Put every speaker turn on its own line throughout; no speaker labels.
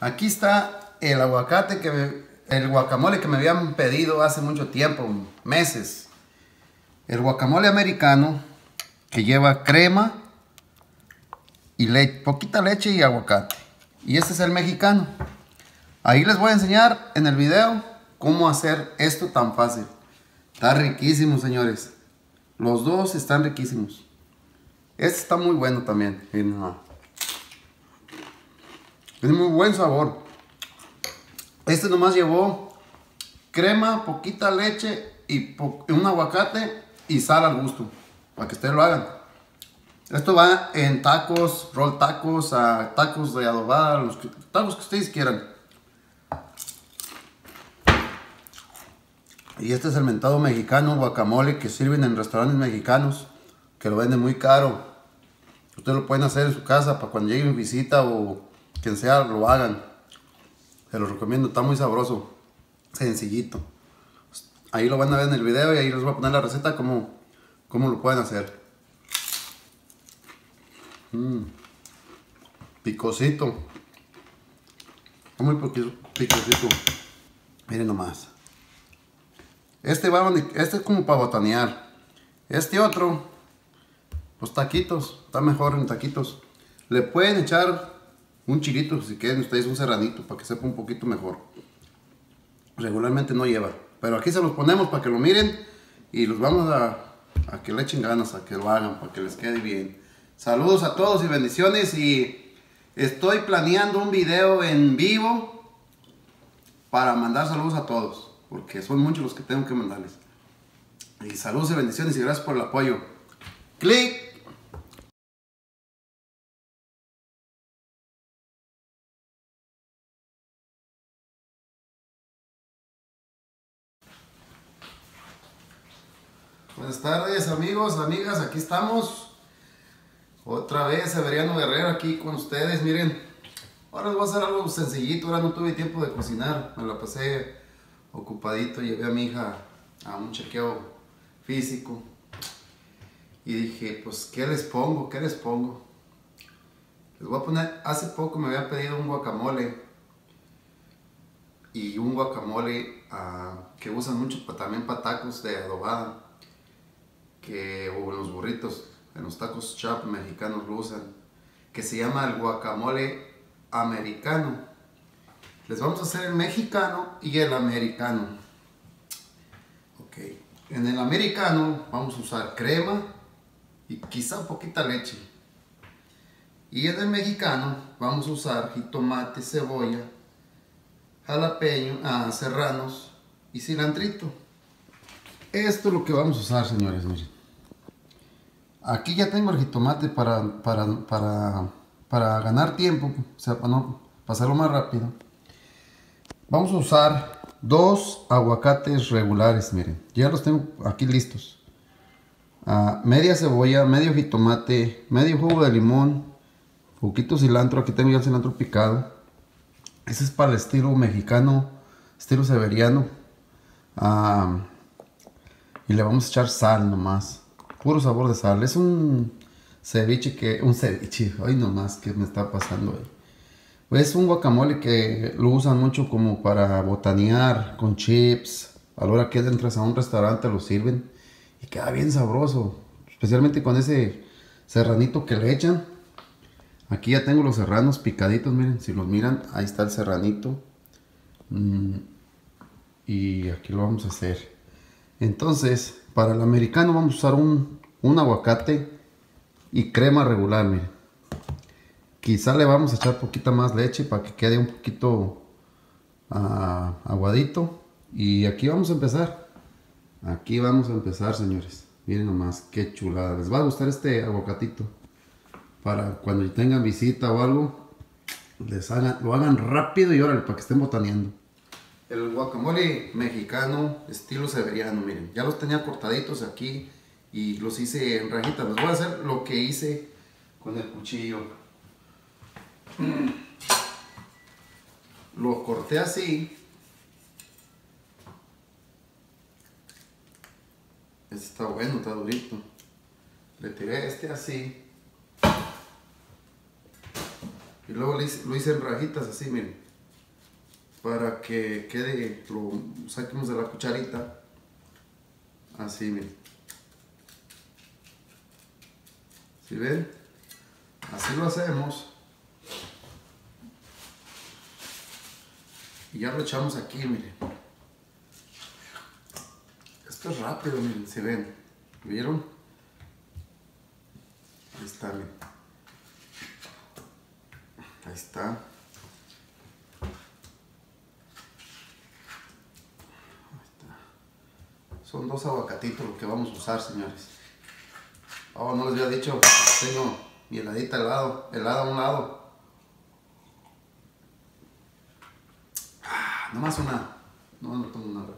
Aquí está el aguacate que el guacamole que me habían pedido hace mucho tiempo, meses. El guacamole americano que lleva crema y le- poquita leche y aguacate. Y este es el mexicano. Ahí les voy a enseñar en el video cómo hacer esto tan fácil. Está riquísimo, señores. Los dos están riquísimos. Este está muy bueno también. Tiene muy buen sabor. Este nomás llevó crema, poquita leche y un aguacate y sal al gusto. Para que ustedes lo hagan. Esto va en tacos, roll tacos, a tacos de adobada, los tacos que ustedes quieran. Y este es el mentado mexicano guacamole que sirven en restaurantes mexicanos, que lo venden muy caro. Ustedes lo pueden hacer en su casa para cuando lleguen visita o quien sea lo hagan. Se lo recomiendo, está muy sabroso, sencillito. Ahí lo van a ver en el video y ahí les voy a poner la receta como cómo lo pueden hacer. Mm. Picosito. Muy picosito. Miren nomás. Este va este es como para botanear. Este otro, los taquitos, está mejor en taquitos. Le pueden echar un chilito si quieren ustedes un serranito para que sepa un poquito mejor. Regularmente no lleva, pero aquí se los ponemos para que lo miren y los vamos a, a que le echen ganas, a que lo hagan, para que les quede bien. Saludos a todos y bendiciones y estoy planeando un video en vivo para mandar saludos a todos, porque son muchos los que tengo que mandarles. Y saludos y bendiciones y gracias por el apoyo. Clic. Buenas tardes amigos, amigas, aquí estamos. Otra vez Severiano Guerrero aquí con ustedes, miren. Ahora les voy a hacer algo sencillito, ahora no tuve tiempo de cocinar, me la pasé ocupadito, llevé a mi hija a un chequeo físico. Y dije, pues, ¿qué les pongo? ¿Qué les pongo? Les voy a poner, hace poco me había pedido un guacamole. Y un guacamole ah, que usan mucho también para tacos de adobada. Que, o en los burritos, en los tacos chap mexicanos lo usan. Que se llama el guacamole americano. Les vamos a hacer el mexicano y el americano. Ok. En el americano vamos a usar crema y quizá poquita leche. Y en el mexicano vamos a usar jitomate, cebolla, jalapeño, ah, serranos y cilantrito. Esto es lo que vamos a usar, señores. Aquí ya tengo el jitomate para, para, para, para ganar tiempo, o sea, para no pasarlo más rápido. Vamos a usar dos aguacates regulares, miren. Ya los tengo aquí listos. Ah, media cebolla, medio jitomate, medio jugo de limón, poquito cilantro. Aquí tengo ya el cilantro picado. Ese es para el estilo mexicano, estilo severiano. Ah, y le vamos a echar sal nomás. Puro sabor de sal. Es un ceviche que... Un ceviche. Ay nomás, ¿qué me está pasando ahí? Es un guacamole que lo usan mucho como para botanear con chips. A la hora que entras a un restaurante lo sirven y queda bien sabroso. Especialmente con ese serranito que le echan. Aquí ya tengo los serranos picaditos, miren, si los miran, ahí está el serranito. Mm, y aquí lo vamos a hacer. Entonces, para el americano vamos a usar un, un aguacate y crema regular, miren. Quizá le vamos a echar poquita más leche para que quede un poquito ah, aguadito. Y aquí vamos a empezar. Aquí vamos a empezar, señores. Miren nomás, qué chulada. Les va a gustar este aguacatito. Para cuando tengan visita o algo, les hagan, lo hagan rápido y órale, para que estén botaneando. El guacamole mexicano, estilo severiano, miren. Ya los tenía cortaditos aquí y los hice en rajitas. Les voy a hacer lo que hice con el cuchillo. Lo corté así. Este está bueno, está durito. Le tiré este así. Y luego lo hice, en rajitas así, miren. Para que quede, lo saquemos de la cucharita. Así, miren. ¿Sí ven? Así lo hacemos. Y ya lo echamos aquí, miren. Esto es rápido, miren, si ven. ¿Vieron? Ahí está, miren. Ahí está. Son dos aguacatitos lo que vamos a usar, señores. Oh, no les había dicho, tengo mi heladita al lado, helada a un lado. Ah, nomás una. No, no tomo nada.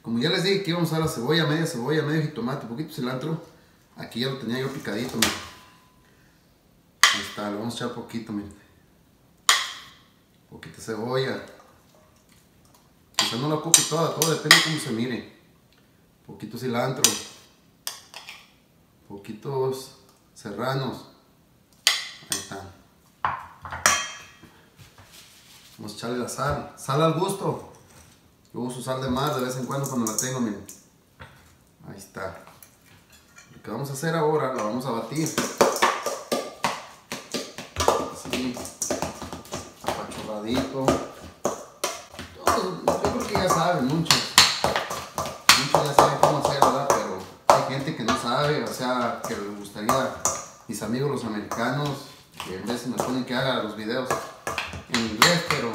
Como ya les dije que íbamos a usar la cebolla, media cebolla, medio jitomate, poquito cilantro. Aquí ya lo tenía yo picadito, miren. Ahí está, le vamos a echar poquito, miren. Poquita cebolla. Quizá no la ocupe toda, todo depende de cómo se mire. Poquito cilantro. Poquitos serranos. Ahí está. Vamos a echarle la sal. Sal al gusto. Yo uso sal de mar de vez en cuando cuando la tengo, miren. Ahí está. Lo que vamos a hacer ahora, la vamos a batir. Así. Apachurradito. Todos, yo creo que ya saben, muchos. Muchos ya saben cómo hacer, ¿verdad? Pero hay gente que no sabe, o sea, que le gustaría, mis amigos los americanos, que en vez me ponen que haga los videos en inglés, pero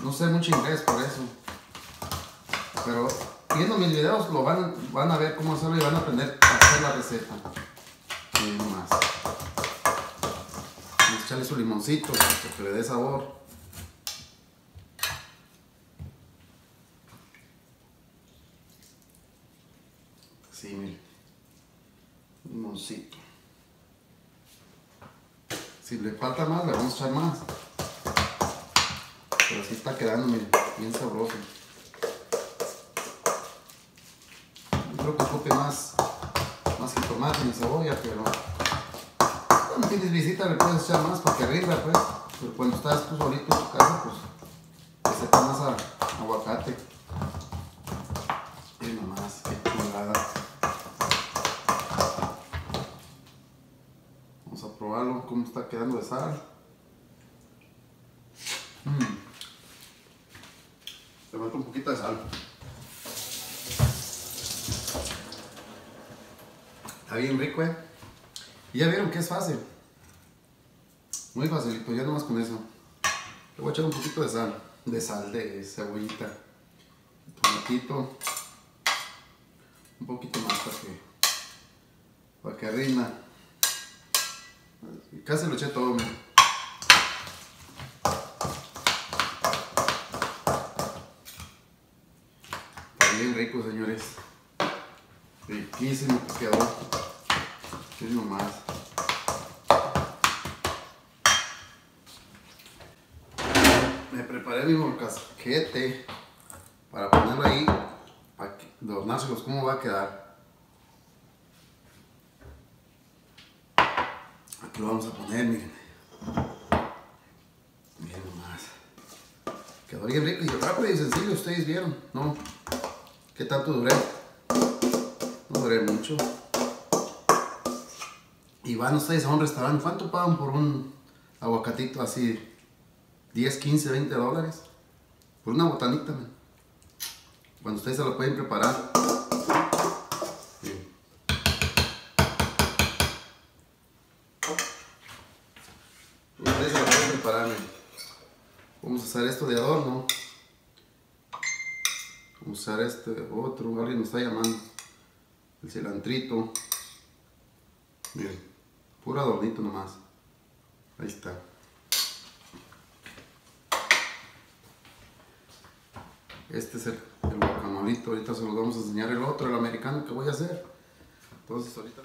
no sé mucho inglés por eso. Pero viendo mis videos lo van, van a ver cómo hacerlo y van a aprender a hacer la receta. Y más. Echarle su limoncito para que le dé sabor. Sí, miren. Limoncito. Si le falta más, le vamos a echar más. Pero así está quedando, miren, bien sabroso. Yo creo que ocupe más, más jitomate y cebolla, pero cuando tienes visita le puedes echar más para que rinda, pues. Pero cuando estás tú solito en tu casa, pues, que sepa más a, aguacate. Y nomás, qué chulada. Vamos a probarlo, cómo sal. Mm. Le falta un poquito de sal. Está bien rico, eh. Y ya vieron que es fácil. Muy facilito, ya nomás con eso. Le voy a echar un poquito de sal. De sal, de cebollita. Tomatito. Un poquito más para que, para que rinda. Casi lo eché todo, bien rico, señores. Riquísimo que quedó. Miren nomás. Me preparé mi molcasquete para ponerlo ahí, que- adornárselos cómo va a quedar. Aquí lo vamos a poner, miren. Miren nomás. Quedó bien rico y rápido y sencillo, ustedes vieron, ¿no? ¿Qué tanto duré? No duré mucho. Y van ustedes a un restaurante, ¿cuánto pagan por un aguacatito así? 10, 15, 20 dólares. Por una botanita, man. Cuando ustedes se lo pueden preparar. Bien. Ustedes se lo pueden preparar, man. Vamos a hacer de adorno. Usar este otro, alguien nos está llamando. El cilantrito. Miren, puro adornito nomás. Ahí está. Este es el, el guacamolito. Ahorita se los vamos a enseñar el otro, el americano que voy a hacer. Entonces ahorita...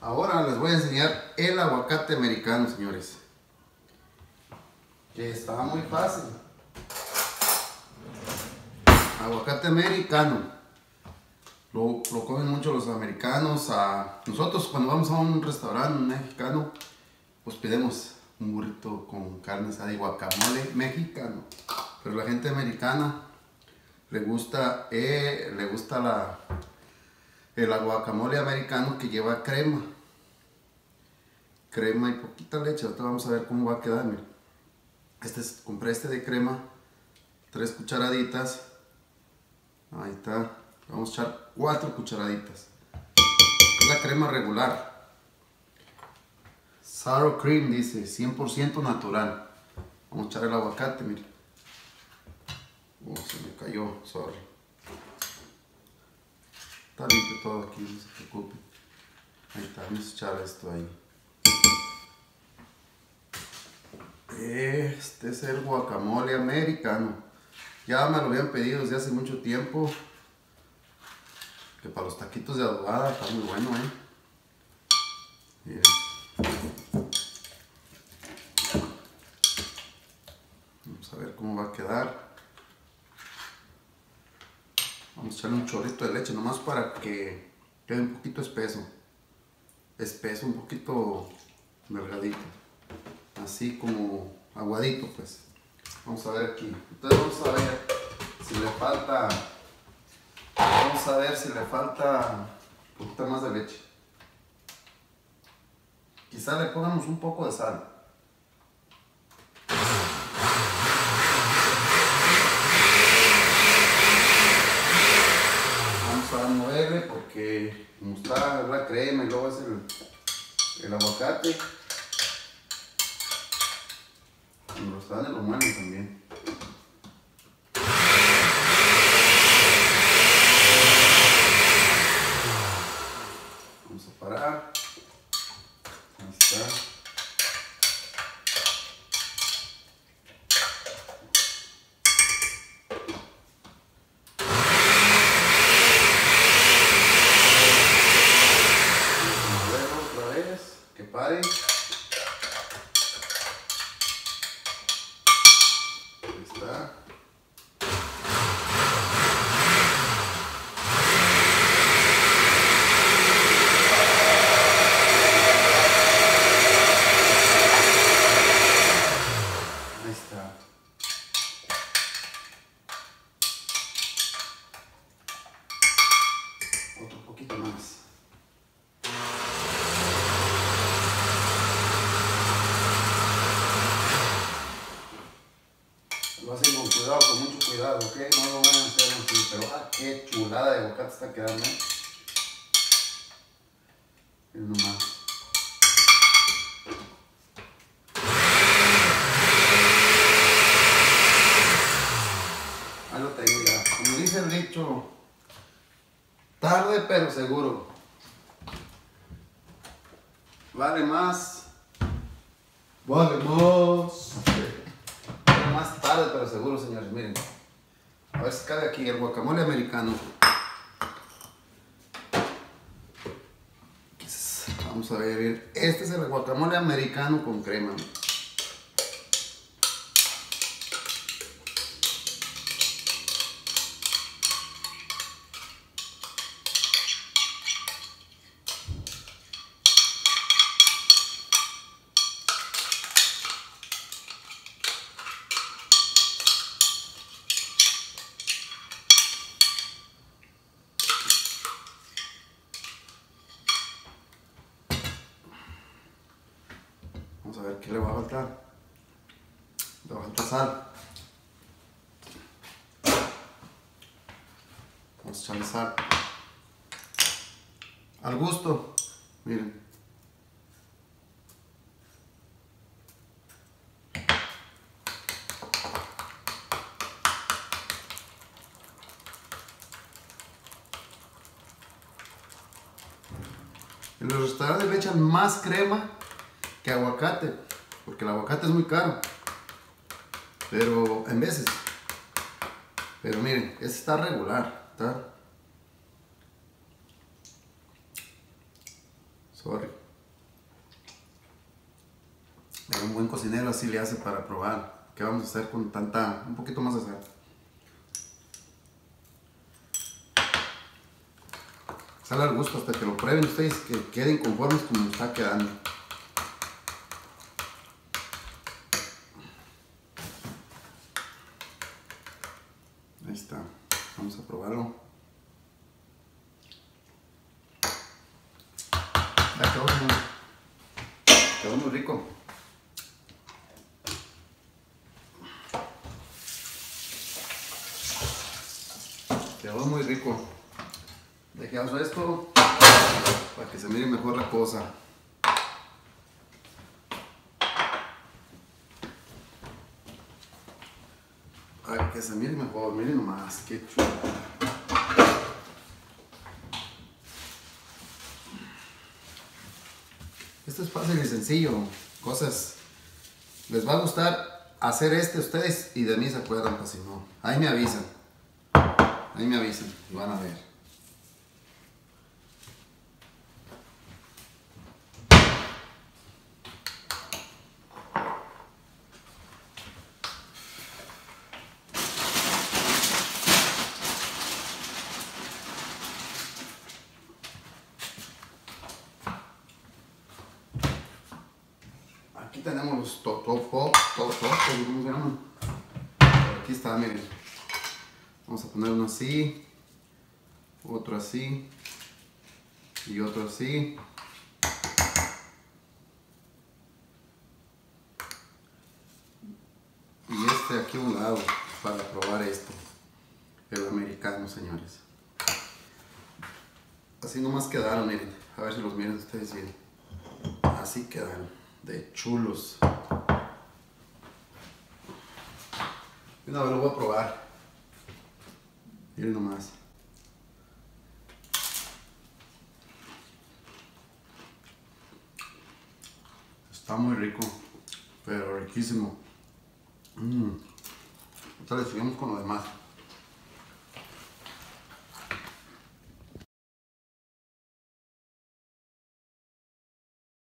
Ahora les voy a enseñar el aguacate americano, señores. Que está muy fácil. Aguacate americano. Lo, lo comen mucho los americanos. a- nosotros cuando vamos a un restaurante mexicano, pues pedimos un burrito con carne asada y guacamole mexicano. Pero la gente americana le gusta, eh, le gusta la, el guacamole americano que lleva crema. Crema y poquita leche. Ahorita vamos a ver cómo va a quedar. Este es, compré este de crema. Tres cucharaditas. Ahí está. Vamos a echar cuatro cucharaditas. Es la crema regular. Sour cream dice, 100% natural. Vamos a echar el aguacate, mire. Oh, se me cayó, sorry. Está limpio todo aquí, no se preocupe. Ahí está, vamos a echar esto ahí. Este es el guacamole americano. Ya me lo habían pedido desde hace mucho tiempo. Que para los taquitos de adobada está muy bueno, eh. Miren. Vamos a ver cómo va a quedar. Vamos a echarle un chorrito de leche nomás para que quede un poquito espeso. Espeso, un poquito delgadito. Así como aguadito pues. Vamos a ver aquí. Entonces vamos a ver si le falta. Vamos a ver si le falta un poquito más de leche. Quizá le pongamos un poco de sal. Vamos a moverle porque como está la crema y luego es el, el aguacate. Cuando lo están lo muelen también. Seguro. Vale más. Vale más. Vale más tarde pero seguro, señores. Miren. A ver si cabe aquí el guacamole americano. Vamos a ver. Este es el guacamole americano con crema. Vamos a ver qué le va a faltar. Le va a faltar sal. Vamos a echarle sal. Al gusto. Miren. En los restaurantes le echan más crema aguacate, porque el aguacate es muy caro. Pero en veces. Pero miren, este está regular, está. Sorry. Un buen cocinero así le hace para probar. ¿Qué vamos a hacer con tanta, un poquito más de sal? Sale al gusto hasta que lo prueben ustedes, que queden conformes como está quedando. Ahí está. Vamos a probarlo. Acabó muy, acabó muy rico. Quedó muy rico. Dejamos esto para que se mire mejor la cosa. Para que se mire mejor, miren nomás, qué chulo. Esto es fácil y sencillo. Cosas. Les va a gustar hacer este a ustedes y de mí se acuerdan, pues si no. Ahí me avisan. Ahí me avisan van a ver. Aquí tenemos los totopos, ¿cómo se llaman? Aquí está, miren. Vamos a poner uno así, otro así y otro así. Y este aquí a un lado para probar esto, el americano, señores. Así nomás quedaron, miren. A ver si los miren ustedes bien. Así quedaron de chulos. Una vez lo voy a probar. Miren nomás. Está muy rico, pero riquísimo. Mmm. Entonces seguimos con lo demás.